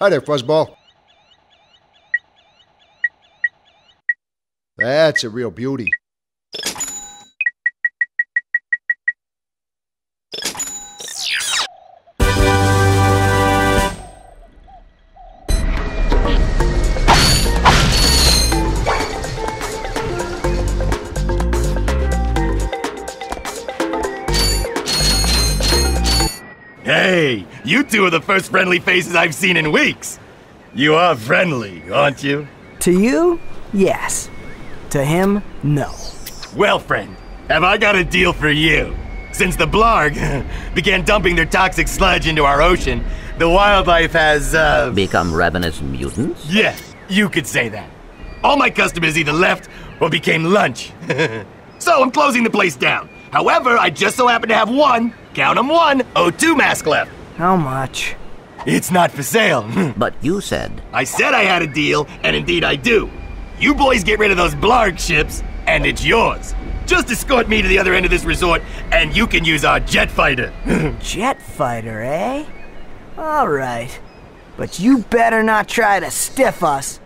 Hi there, Fuzzball. That's a real beauty. Hey, you two are the first friendly faces I've seen in weeks. You are friendly, aren't you? To you, yes. To him, no. Well, friend, have I got a deal for you? Since the Blarg began dumping their toxic sludge into our ocean, the wildlife has, uh. Become ravenous mutants? Yeah, you could say that. All my customers either left or became lunch. so I'm closing the place down. However, I just so happen to have one, count 'em one, O2 mask left. How much? It's not for sale. But you said I said I had a deal, and indeed I do. You boys get rid of those Blarg ships, and it's yours. Just escort me to the other end of this resort, and you can use our jet fighter. Jet fighter, eh? All right. But you better not try to stiff us.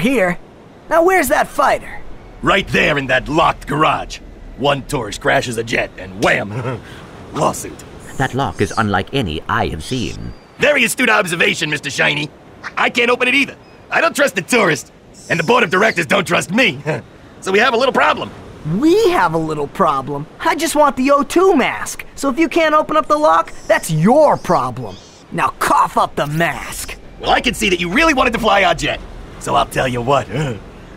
Here. Now where's that fighter? Right there in that locked garage. One tourist crashes a jet and wham! Lawsuit. That lock is unlike any I have seen. Very astute observation, Mr. Shiny. I can't open it either. I don't trust the tourist, and the board of directors don't trust me. so we have a little problem. We have a little problem. I just want the O2 mask. So if you can't open up the lock, that's your problem. Now cough up the mask. Well, I can see that you really wanted to fly our jet. So I'll tell you what.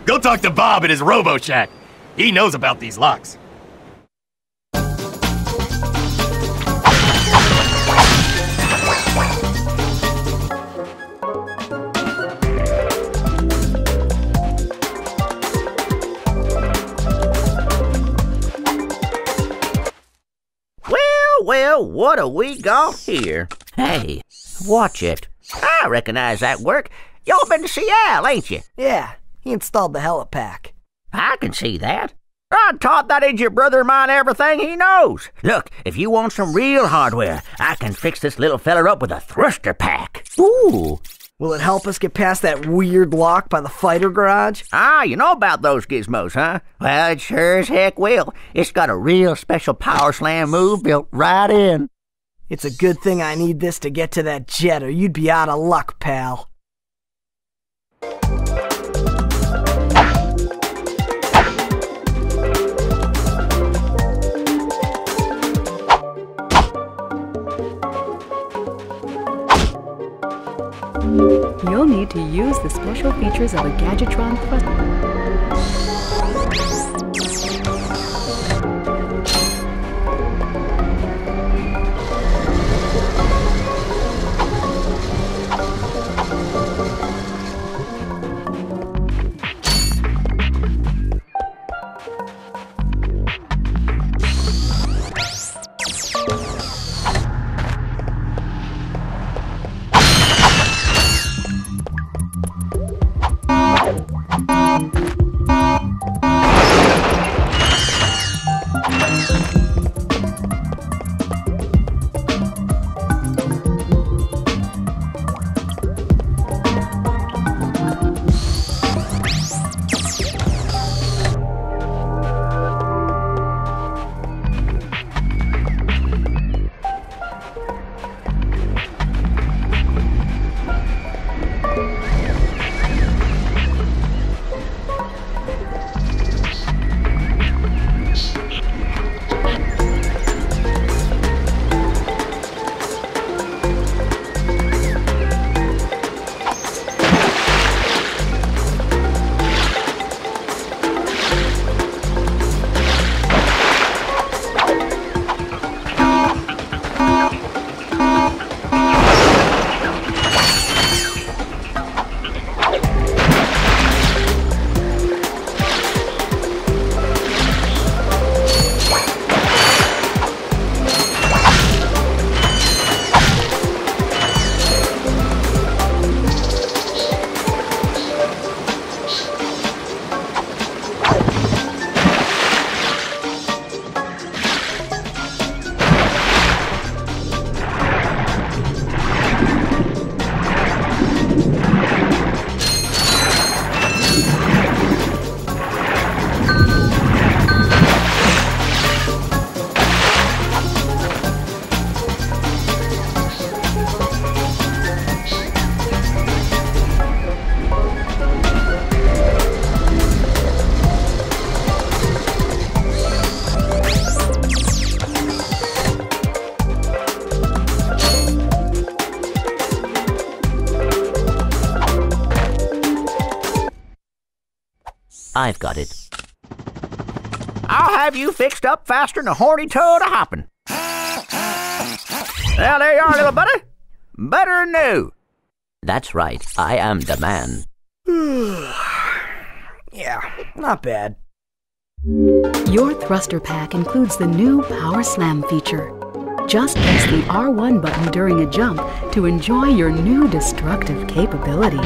Go talk to Bob at his Robo Shack. He knows about these locks. Well, well, what do we got here? Hey, watch it. I recognize that work. You've been to see Al, ain't you? Yeah, he installed the helipack. I can see that. I taught that idiot brother of mine everything he knows. Look, if you want some real hardware, I can fix this little feller up with a thruster pack. Ooh. Will it help us get past that weird lock by the fighter garage? Ah, you know about those gizmos, huh? Well, it sure as heck will. It's got a real special power slam move built right in. It's a good thing I need this to get to that jet, or you'd be out of luck, pal. You'll need to use the special features of a Gadgetron thrust. I've got it. I'll have you fixed up faster than a horny toad a hopping. Well, there you are, little buddy. Better than new. That's right. I am the man. Yeah, not bad. Your thruster pack includes the new Power Slam feature. Just press the R1 button during a jump to enjoy your new destructive capabilities.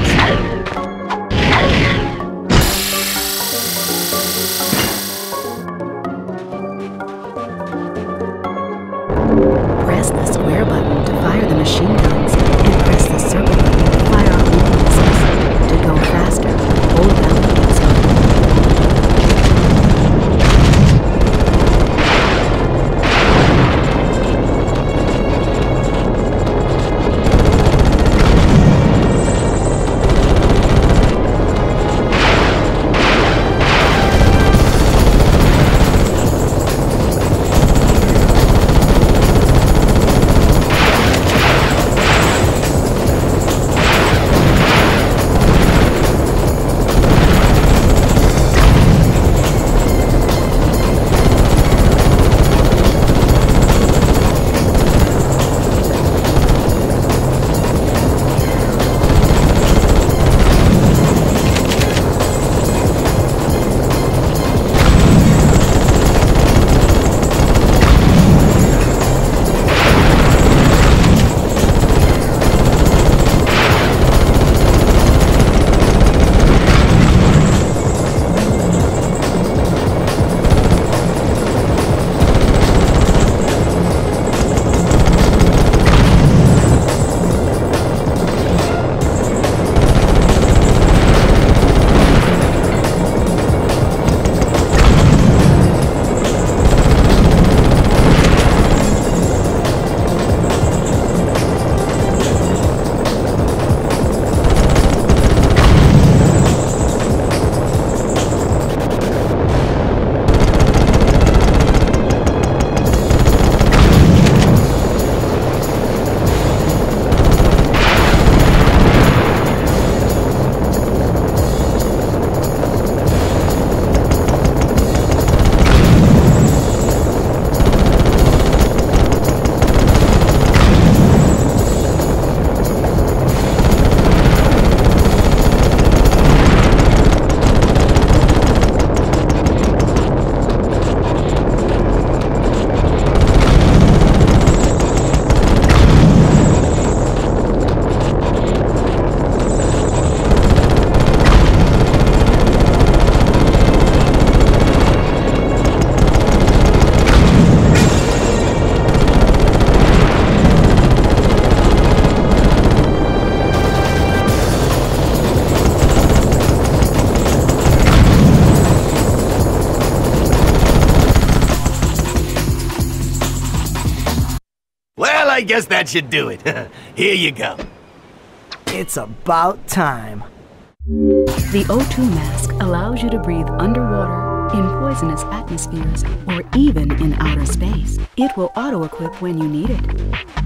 Guess that should do it. Here you go. It's about time. The O2 mask allows you to breathe underwater, in poisonous atmospheres, or even in outer space. It will auto equip when you need it.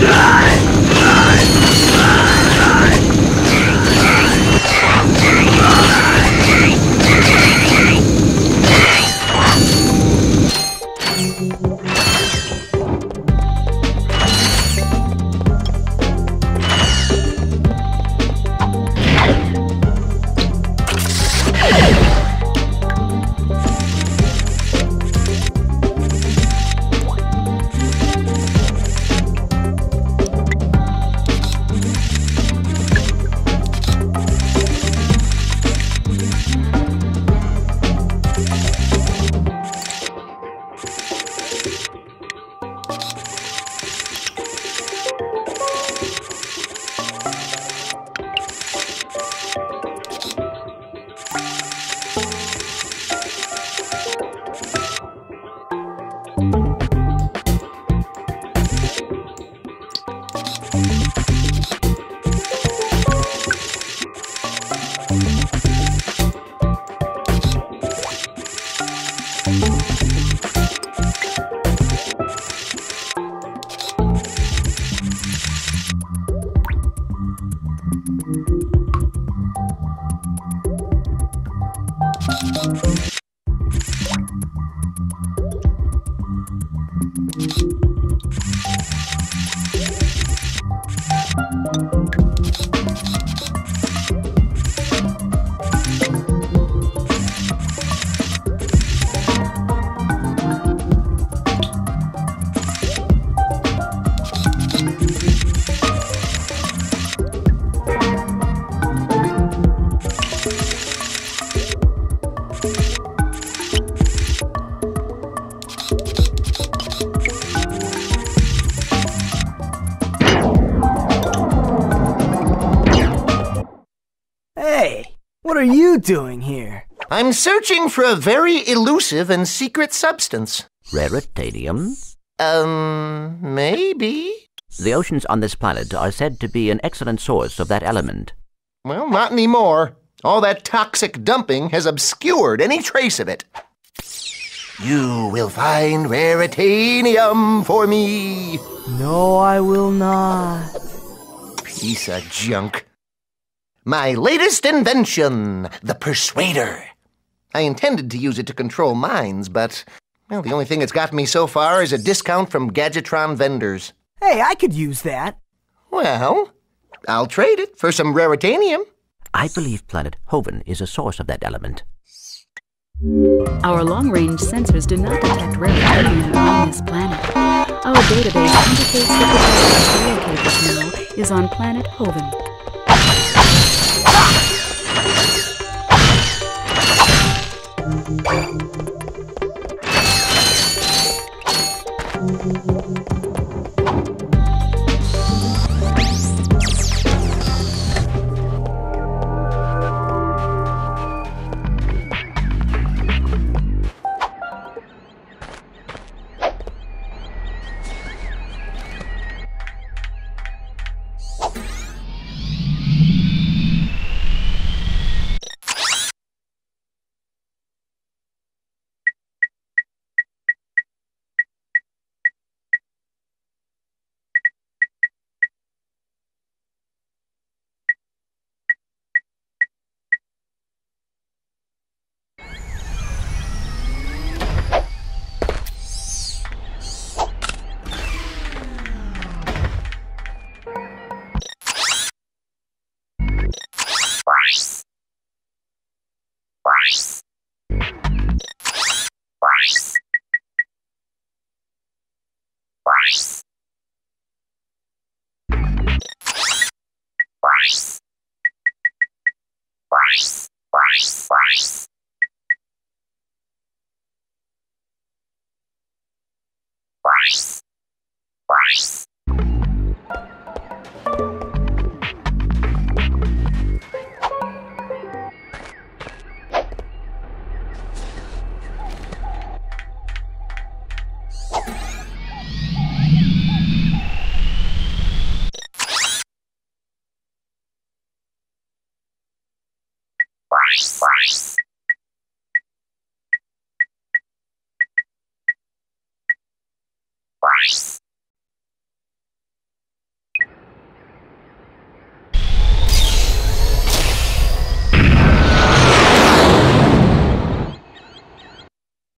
Die! Hey, what are you doing here? I'm searching for a very elusive and secret substance. Raritanium? Um, maybe? The oceans on this planet are said to be an excellent source of that element. Well, not anymore. All that toxic dumping has obscured any trace of it. You will find raritanium for me. No, I will not. Piece of junk. My latest invention, the Persuader. I intended to use it to control minds, but, well, the only thing it's got me so far is a discount from Gadgetron vendors. Hey, I could use that. Well, I'll trade it for some raritanium. I believe planet Hoven is a source of that element. Our long-range sensors do not detect raritanium on this planet. Our database indicates that the rail cable now is on planet Hoven.